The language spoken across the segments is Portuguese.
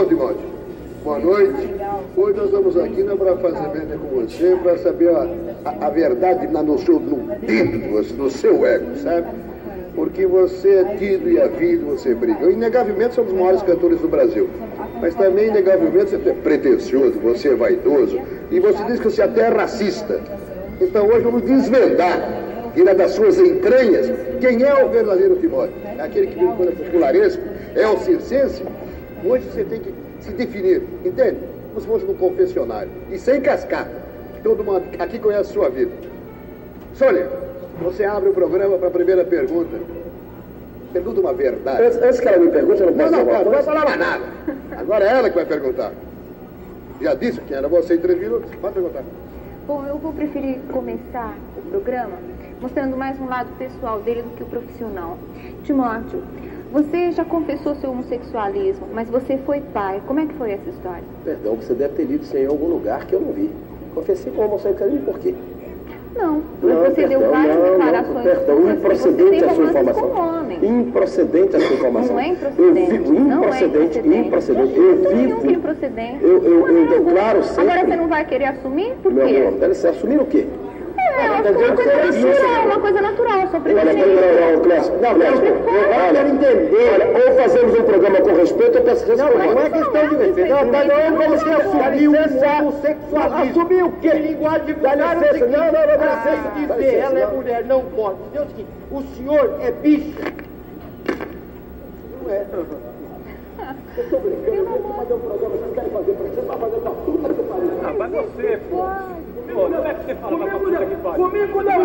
bom, Timóteo? Boa noite. Hoje nós estamos aqui né, para fazer média com você, para saber a, a, a verdade no, seu, no dentro, no seu ego, sabe? Porque você é tido e havido, você briga. Inegavelmente somos os maiores cantores do Brasil. Mas também, inegavelmente, você é pretencioso, você é vaidoso. E você diz que você até é racista. Então hoje vamos desvendar tirar das suas entranhas quem é o verdadeiro Timóteo. É aquele que vive quando é popularesco, é o circense. Hoje você tem que se definir, entende? Como se fosse no confessionário. E sem cascata. Todo mundo aqui conhece a sua vida. Sônia, você abre o programa para a primeira pergunta. Pergunta uma verdade. Antes, antes que ela me pergunte, eu não posso Não, não, falar. não, vai falar mais nada. Agora é ela que vai perguntar. Já disse quem era você em três minutos? Pode perguntar. Bom, eu vou preferir começar o programa mostrando mais um lado pessoal dele do que o profissional. Timóteo, você já confessou seu homossexualismo, mas você foi pai. Como é que foi essa história? Perdão, você deve ter lido isso em algum lugar que eu não vi. Confessei com homossexualismo por quê? Não, mas Não, você deu perdão, várias não, declarações não, perdão, improcedente a sua informação. homem. Improcedente a sua informação. Não é improcedente. Eu vi, não é improcedente, improcedente. improcedente. Eu Eu é vivo. improcedente. Eu, eu, eu declaro sempre. Agora você não vai querer assumir? Por Meu quê? amor, deve ser assumir o quê? É, é uma coisa natural, uma coisa só Olha, olha, olha, Clécio. Não, Clécio, eu quero entender. Olha, ou fazemos um programa com respeito ou peço respeito. Não, não é questão de respeito. Não, tá, não, como você assumiu o homossexualismo. Assumir o quê? linguagem de Dá licença, não, não, não, dá Sem licença. Dizer, ela é não. mulher, não pode. O seguinte, o senhor é bicha. Não é. Eu tô brincando, eu vou fazer um programa, vocês querem fazer pra você, vai fazer pra puta que pariu. Ah, vai você, pô. Pô, como é que você fala pra puta que pariu? Comigo não,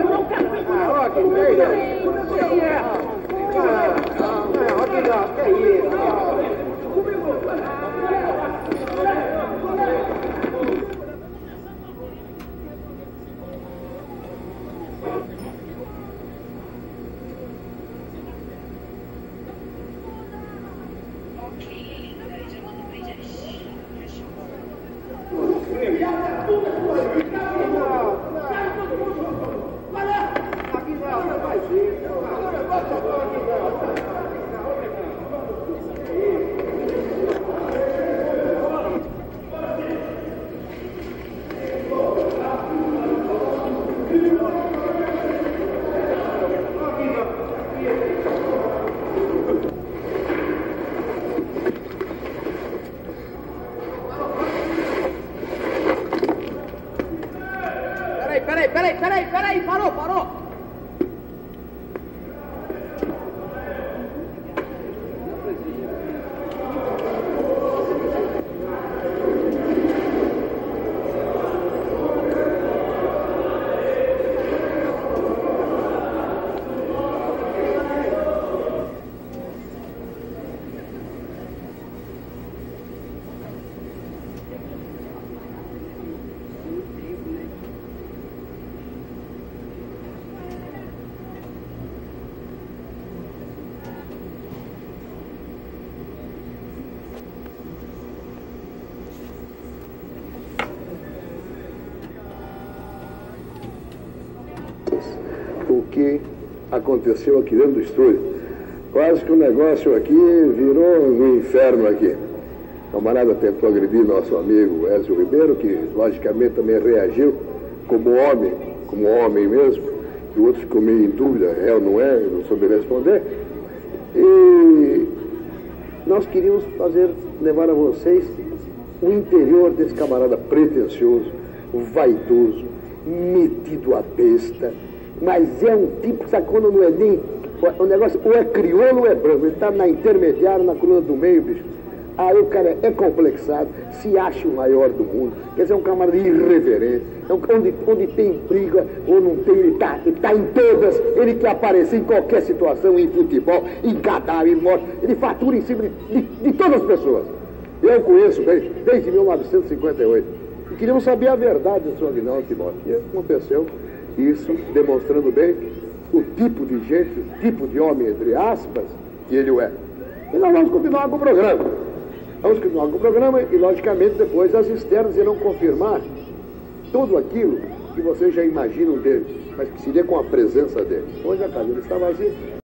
辛い辛いパロパロ que aconteceu aqui dentro do estúdio. Quase que o negócio aqui virou um inferno aqui. O camarada tentou agredir nosso amigo Ezio Ribeiro, que logicamente também reagiu como homem, como homem mesmo, e o outro ficou meio em dúvida, é ou não é, não soube responder. E nós queríamos fazer, levar a vocês o interior desse camarada pretensioso, vaidoso, metido a besta, mas é um tipo, sabe quando não é nem. O negócio ou é crioulo ou é branco, ele está na intermediária, na coluna do meio, bicho. Aí o cara é complexado, se acha o maior do mundo, quer dizer, é um camarada irreverente, é um, onde, onde tem briga ou não tem, ele está tá em todas, ele quer aparecer em qualquer situação, em futebol, em cadáver, em morte, ele fatura em cima de, de, de todas as pessoas. Eu conheço bem, desde 1958. E queríamos saber a verdade do senhor Aguinaldo Timóteo. E aconteceu isso, demonstrando bem o tipo de gente, o tipo de homem, entre aspas, que ele é. E nós vamos continuar com o programa. Vamos continuar com o programa e, logicamente, depois as externas irão confirmar tudo aquilo que vocês já imaginam dele, mas que seria com a presença dele. Hoje a cadeira está vazia,